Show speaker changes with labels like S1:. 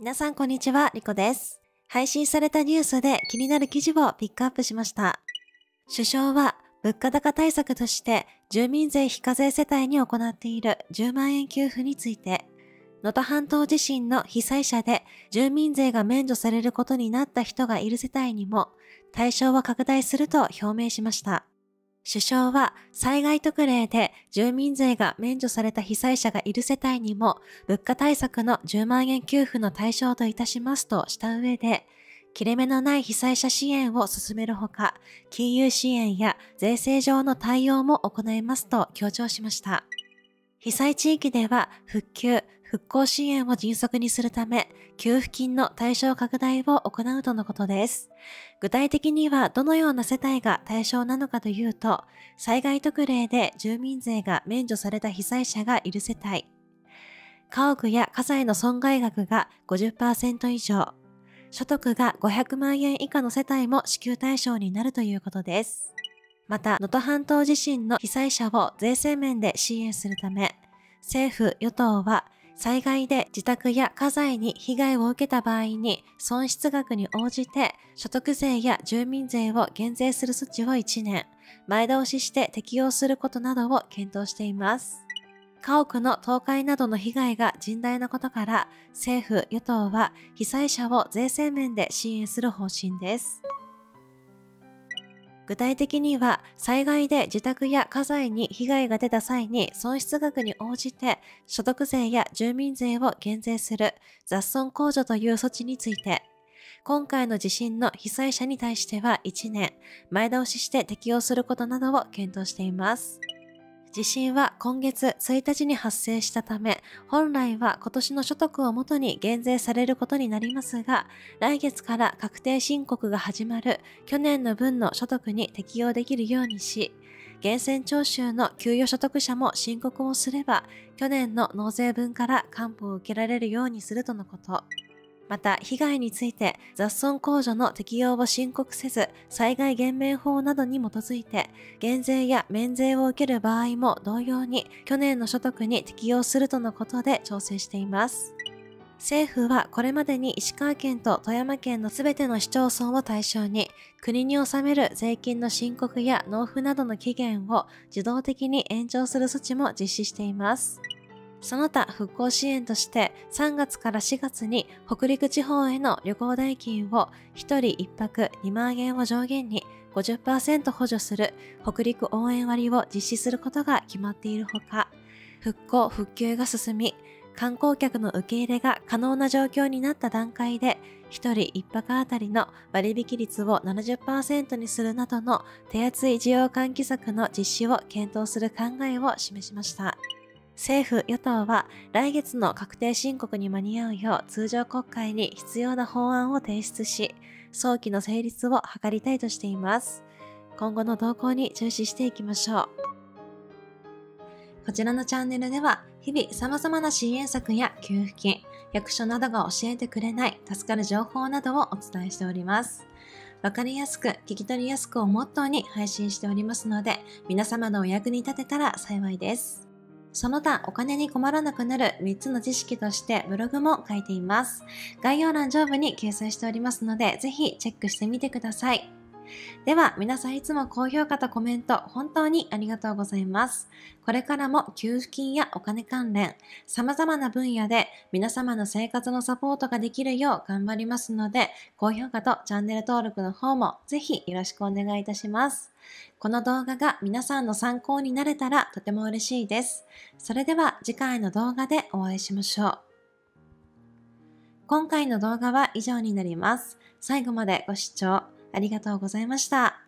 S1: 皆さんこんにちは、リコです。配信されたニュースで気になる記事をピックアップしました。首相は物価高対策として住民税非課税世帯に行っている10万円給付について、能登半島地震の被災者で住民税が免除されることになった人がいる世帯にも対象を拡大すると表明しました。首相は災害特例で住民税が免除された被災者がいる世帯にも物価対策の10万円給付の対象といたしますとした上で、切れ目のない被災者支援を進めるほか、金融支援や税制上の対応も行いますと強調しました。被災地域では復旧、復興支援を迅速にするため、給付金の対象拡大を行うとのことです。具体的にはどのような世帯が対象なのかというと、災害特例で住民税が免除された被災者がいる世帯、家屋や家財の損害額が50%以上、所得が500万円以下の世帯も支給対象になるということです。また、能登半島地震の被災者を税制面で支援するため、政府・与党は災害で自宅や家財に被害を受けた場合に損失額に応じて所得税や住民税を減税する措置を1年前倒しして適用することなどを検討しています。家屋の倒壊などの被害が甚大なことから政府・与党は被災者を税制面で支援する方針です。具体的には、災害で自宅や家財に被害が出た際に損失額に応じて所得税や住民税を減税する雑損控除という措置について、今回の地震の被災者に対しては1年前倒しして適用することなどを検討しています。地震は今月1日に発生したため、本来は今年の所得をもとに減税されることになりますが、来月から確定申告が始まる去年の分の所得に適用できるようにし、源泉徴収の給与所得者も申告をすれば、去年の納税分から還付を受けられるようにするとのこと。また、被害について雑損控除の適用を申告せず、災害減免法などに基づいて、減税や免税を受ける場合も同様に、去年の所得に適用するとのことで調整しています。政府はこれまでに石川県と富山県のすべての市町村を対象に、国に納める税金の申告や納付などの期限を自動的に延長する措置も実施しています。その他復興支援として3月から4月に北陸地方への旅行代金を1人1泊2万円を上限に50%補助する北陸応援割を実施することが決まっているほか、復興復旧が進み、観光客の受け入れが可能な状況になった段階で、1人1泊あたりの割引率を70%にするなどの手厚い需要喚起策の実施を検討する考えを示しました。政府・与党は来月の確定申告に間に合うよう通常国会に必要な法案を提出し、早期の成立を図りたいとしています。今後の動向に注視していきましょう。こちらのチャンネルでは日々様々な支援策や給付金、役所などが教えてくれない助かる情報などをお伝えしております。わかりやすく、聞き取りやすくをモットーに配信しておりますので、皆様のお役に立てたら幸いです。その他、お金に困らなくなる3つの知識としてブログも書いています。概要欄上部に掲載しておりますので、ぜひチェックしてみてください。では、皆さんいつも高評価とコメント、本当にありがとうございます。これからも給付金やお金関連、様々な分野で皆様の生活のサポートができるよう頑張りますので、高評価とチャンネル登録の方もぜひよろしくお願いいたします。この動画が皆さんの参考になれたらとても嬉しいです。それでは次回の動画でお会いしましょう。今回の動画は以上になります。最後までご視聴ありがとうございました。